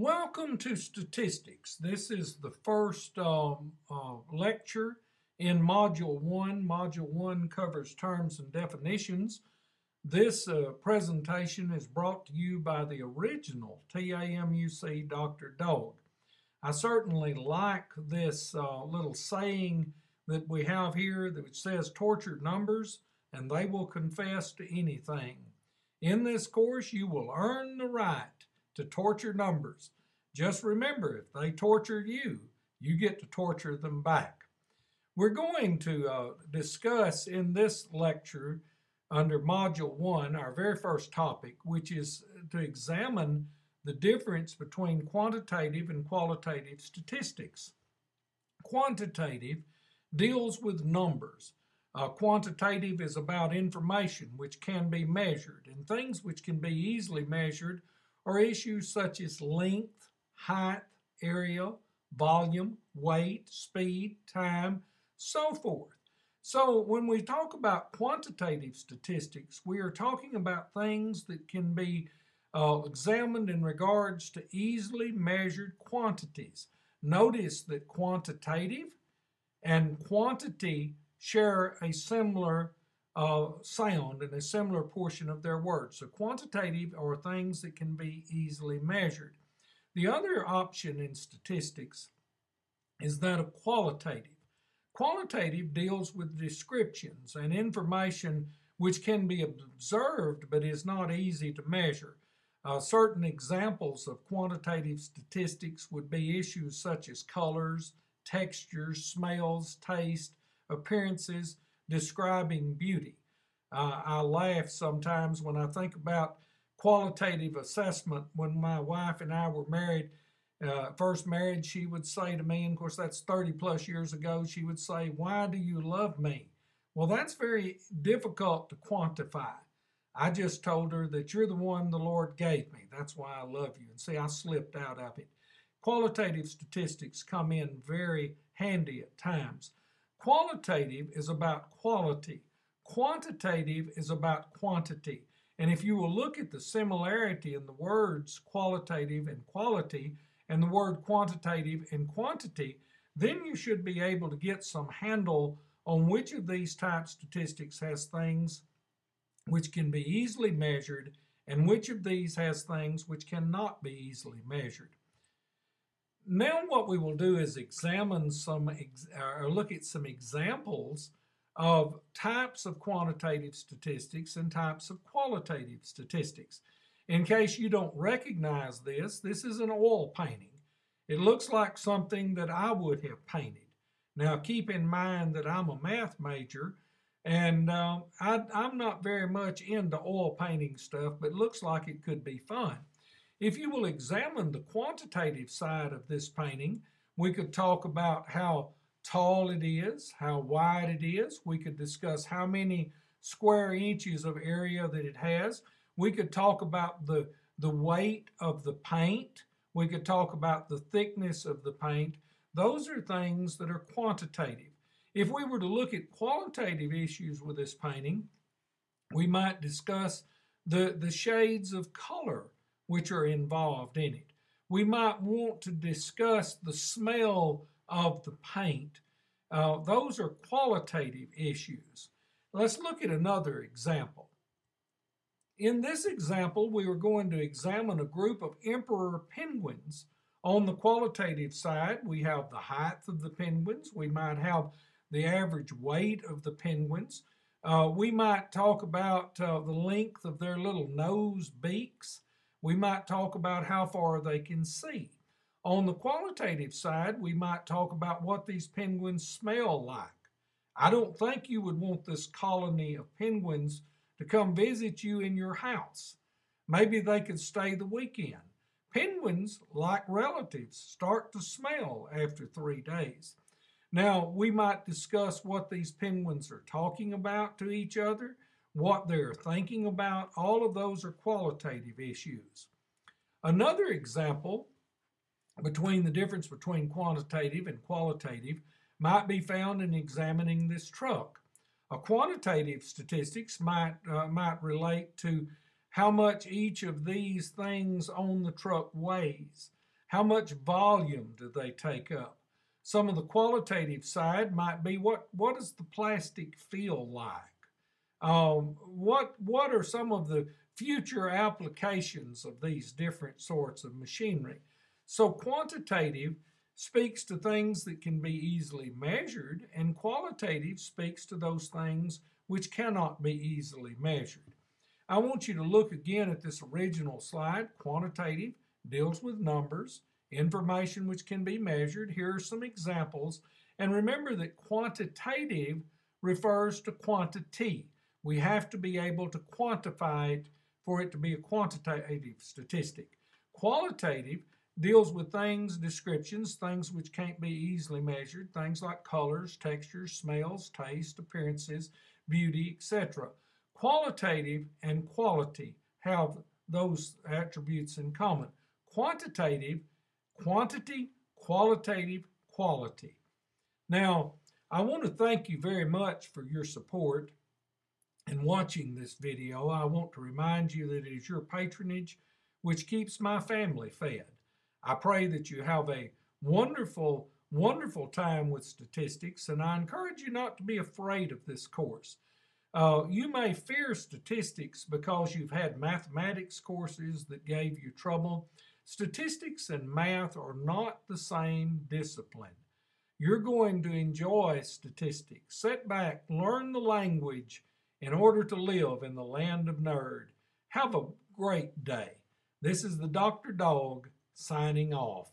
Welcome to Statistics. This is the first um, uh, lecture in Module 1. Module 1 covers terms and definitions. This uh, presentation is brought to you by the original TAMUC Dr. Dawg. I certainly like this uh, little saying that we have here that says tortured numbers and they will confess to anything. In this course, you will earn the right to torture numbers. Just remember, if they torture you, you get to torture them back. We're going to uh, discuss in this lecture under Module 1 our very first topic, which is to examine the difference between quantitative and qualitative statistics. Quantitative deals with numbers. Uh, quantitative is about information which can be measured, and things which can be easily measured are issues such as length, height, area, volume, weight, speed, time, so forth. So when we talk about quantitative statistics, we are talking about things that can be uh, examined in regards to easily measured quantities. Notice that quantitative and quantity share a similar uh, sound and a similar portion of their words. So quantitative are things that can be easily measured. The other option in statistics is that of qualitative. Qualitative deals with descriptions and information which can be observed but is not easy to measure. Uh, certain examples of quantitative statistics would be issues such as colors, textures, smells, taste, appearances, describing beauty. Uh, I laugh sometimes when I think about qualitative assessment. When my wife and I were married, uh, first married, she would say to me, and of course that's 30 plus years ago, she would say, Why do you love me? Well, that's very difficult to quantify. I just told her that you're the one the Lord gave me. That's why I love you. And see, I slipped out of it. Qualitative statistics come in very handy at times. Qualitative is about quality. Quantitative is about quantity. And if you will look at the similarity in the words qualitative and quality and the word quantitative and quantity, then you should be able to get some handle on which of these type statistics has things which can be easily measured and which of these has things which cannot be easily measured. Now what we will do is examine some, or look at some examples of types of quantitative statistics and types of qualitative statistics. In case you don't recognize this, this is an oil painting. It looks like something that I would have painted. Now keep in mind that I'm a math major and um, I, I'm not very much into oil painting stuff, but looks like it could be fun. If you will examine the quantitative side of this painting, we could talk about how tall it is, how wide it is. We could discuss how many square inches of area that it has. We could talk about the, the weight of the paint. We could talk about the thickness of the paint. Those are things that are quantitative. If we were to look at qualitative issues with this painting, we might discuss the, the shades of color which are involved in it. We might want to discuss the smell of the paint. Uh, those are qualitative issues. Let's look at another example. In this example, we are going to examine a group of emperor penguins. On the qualitative side, we have the height of the penguins. We might have the average weight of the penguins. Uh, we might talk about uh, the length of their little nose beaks. We might talk about how far they can see. On the qualitative side, we might talk about what these penguins smell like. I don't think you would want this colony of penguins to come visit you in your house. Maybe they could stay the weekend. Penguins, like relatives, start to smell after three days. Now, we might discuss what these penguins are talking about to each other what they're thinking about. All of those are qualitative issues. Another example between the difference between quantitative and qualitative might be found in examining this truck. A quantitative statistics might, uh, might relate to how much each of these things on the truck weighs. How much volume do they take up? Some of the qualitative side might be what, what does the plastic feel like? Um, what, what are some of the future applications of these different sorts of machinery? So, quantitative speaks to things that can be easily measured, and qualitative speaks to those things which cannot be easily measured. I want you to look again at this original slide. Quantitative deals with numbers, information which can be measured. Here are some examples. And remember that quantitative refers to quantity. We have to be able to quantify it for it to be a quantitative statistic. Qualitative deals with things, descriptions, things which can't be easily measured, things like colors, textures, smells, taste, appearances, beauty, etc. Qualitative and quality have those attributes in common. Quantitative, quantity, qualitative, quality. Now, I want to thank you very much for your support in watching this video. I want to remind you that it is your patronage which keeps my family fed. I pray that you have a wonderful, wonderful time with statistics, and I encourage you not to be afraid of this course. Uh, you may fear statistics because you've had mathematics courses that gave you trouble. Statistics and math are not the same discipline. You're going to enjoy statistics. Sit back, learn the language in order to live in the land of nerd. Have a great day. This is the Dr. Dawg signing off.